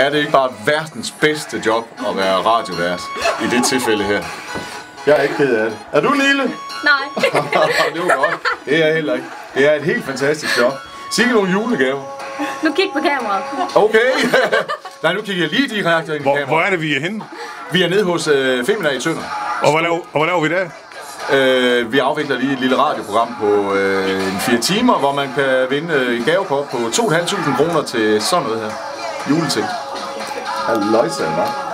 er det ikke bare verdens bedste job at være radiovært i det tilfælde her? Jeg er ikke ked af det. Er du lille? Nej. det var godt. Det er jeg heller ikke. Det er et helt fantastisk job. Sikke nogle julegaver. Nu kig på kameraet. Okay. Nej, nu kigger jeg lige direkte ind i Hvor, kameraet. hvor er det, vi er henne? Vi er nede hos øh, Femina i Tønder. Og hvad laver, og hvad laver vi der? Øh, vi afvikler lige et lille radioprogram på øh, en fire timer, hvor man kan vinde øh, et gavekort på 2.500 kroner til sådan noget her. Juleting. Leute, ne?